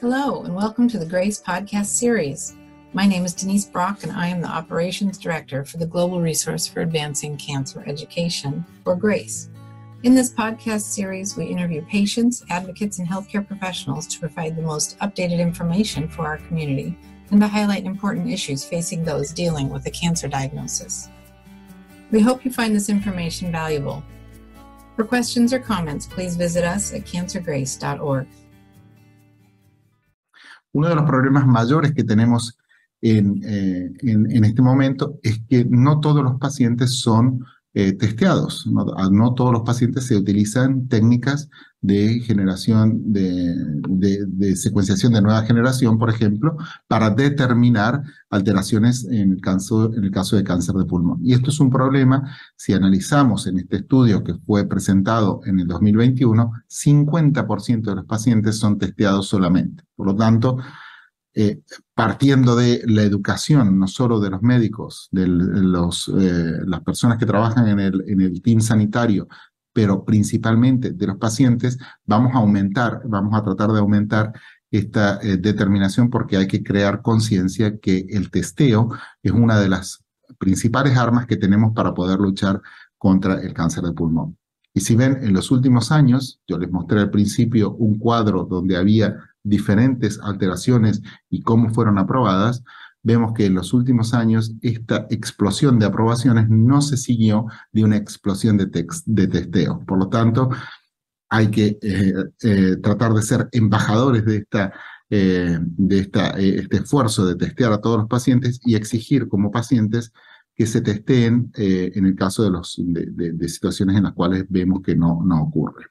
Hello, and welcome to the GRACE podcast series. My name is Denise Brock, and I am the Operations Director for the Global Resource for Advancing Cancer Education, or GRACE. In this podcast series, we interview patients, advocates, and healthcare professionals to provide the most updated information for our community and to highlight important issues facing those dealing with a cancer diagnosis. We hope you find this information valuable. For questions or comments, please visit us at cancergrace.org. Uno de los problemas mayores que tenemos en, eh, en, en este momento es que no todos los pacientes son eh, testeados. No, no, todos los pacientes se utilizan técnicas de generación, de, secuenciación de nueva generación, por ejemplo, para determinar alteraciones en el, caso, en el caso de cáncer de pulmón. Y esto es un problema, si analizamos en este estudio que fue presentado en el 2021, 50% de los pacientes son testeados solamente. Por lo tanto, eh, partiendo de la educación, no solo de los médicos, de los, eh, las personas que trabajan en el, en el team sanitario, pero principalmente de los pacientes, vamos a aumentar, vamos a tratar de aumentar esta eh, determinación porque hay que crear conciencia que el testeo es una de las principales armas que tenemos para poder luchar contra el cáncer de pulmón. Y si ven, en los últimos años, yo les mostré al principio un cuadro donde había diferentes alteraciones y cómo fueron aprobadas, vemos que en los últimos años esta explosión de aprobaciones no se siguió de una explosión de, de testeo. Por lo tanto, hay que eh, eh, tratar de ser embajadores de, esta, eh, de esta, este esfuerzo de testear a todos los pacientes y exigir como pacientes que se testeen en el caso de, los, de, situaciones en las cuales vemos que no, no ocurre.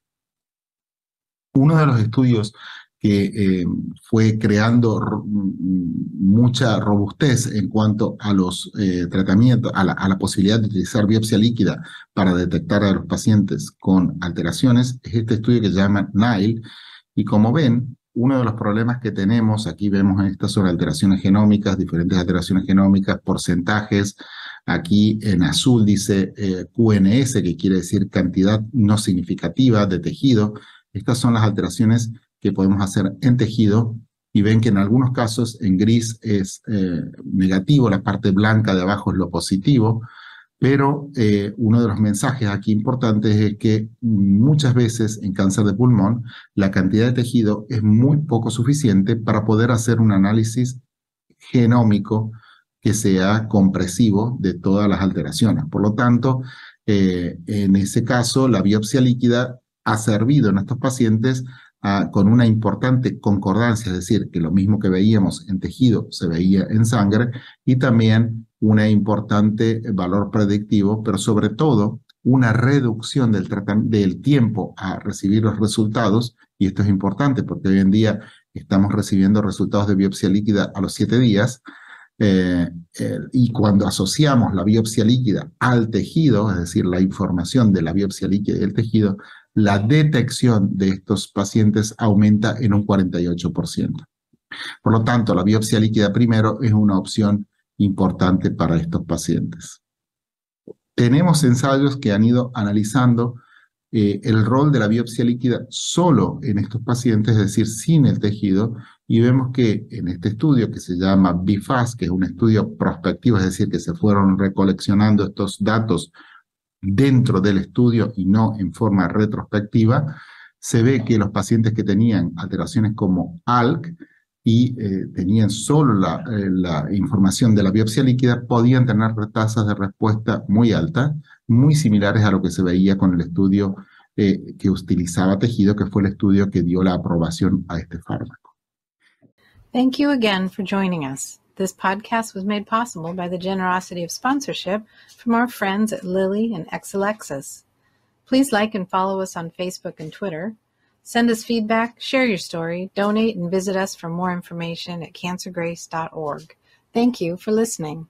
Uno de los estudios que eh, fue creando mucha robustez en cuanto a los eh, tratamientos, a la, posibilidad de utilizar biopsia líquida para detectar a los pacientes con alteraciones, es este estudio que se llama NILE. Y como ven, uno de los problemas que tenemos, aquí vemos estas son alteraciones genómicas, diferentes alteraciones genómicas, porcentajes, aquí en azul dice eh, QNS, que quiere decir cantidad no significativa de tejido. Estas son las alteraciones que podemos hacer en tejido y ven que en algunos casos en gris es eh, negativo, la parte blanca de abajo es lo positivo, pero eh, uno de los mensajes aquí importantes es que muchas veces en cáncer de pulmón la cantidad de tejido es muy poco suficiente para poder hacer un análisis genómico que sea compresivo de todas las alteraciones. Por lo tanto, eh, en ese caso, la biopsia líquida ha servido en estos pacientes con una importante concordancia, es decir, que lo mismo que veíamos en tejido se veía en sangre, y también un importante valor predictivo, pero sobre todo una reducción del, tiempo a recibir los resultados, y esto es importante porque hoy en día estamos recibiendo resultados de biopsia líquida a los siete días, eh, eh, y cuando asociamos la biopsia líquida al tejido, es decir, la información de la biopsia líquida y el tejido, la detección de estos pacientes aumenta en un 48%. Por lo tanto, la biopsia líquida primero es una opción importante para estos pacientes. Tenemos ensayos que han ido analizando eh, el rol de la biopsia líquida solo en estos pacientes, es decir, sin el tejido, y vemos que en este estudio que se llama BIFAS, que es un estudio prospectivo, es decir, que se fueron recoleccionando estos datos dentro del estudio y no en forma retrospectiva, se ve que los pacientes que tenían alteraciones como ALK y eh, tenían solo la, eh, la, información de la biopsia líquida, podían tener tasas de respuesta muy altas, muy similares a lo que se veía con el estudio eh, que utilizaba tejido, que fue el estudio que dio la aprobación a este fármaco. Thank you again for joining us. This podcast was made possible by the generosity of sponsorship from our friends at Lilly and Exelexis. Please like and follow us on Facebook and Twitter. Send us feedback, share your story, donate, and visit us for more information at cancergrace.org. Thank you for listening.